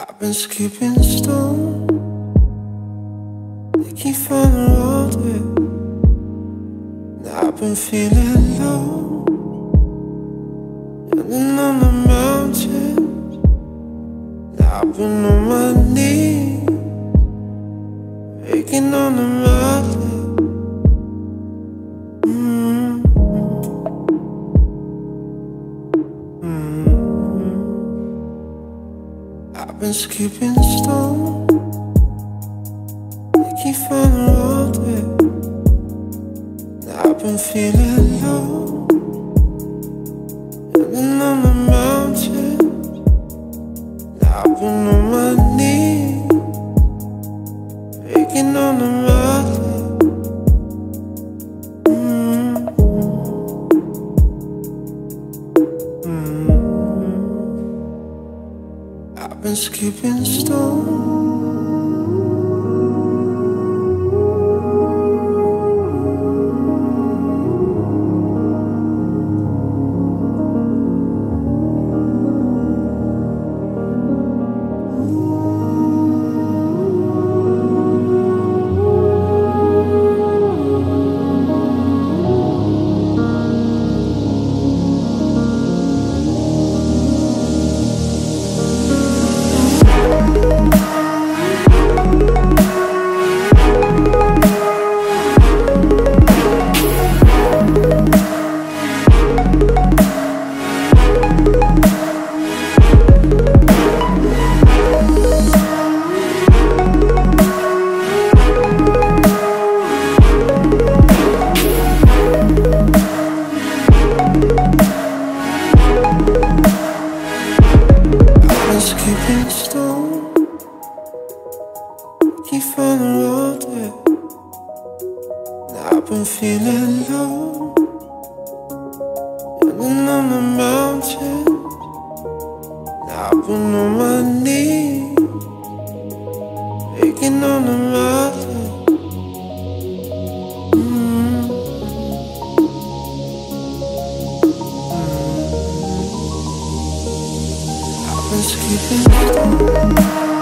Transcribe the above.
I've been skipping stone. They keep falling water. Now I've been feeling low. Living on the mountains. Now I've been on my knees. Waking on the mountain. Mm. I've been skipping stone. They keep falling water. Now I've been feeling low. Living on the been skipping stone. Keep falling water. Now I've been feeling low. Living on the mountain. I've been on my knees. Waking on the mountain. Mm-hmm. Mm-hmm. Skipping stone.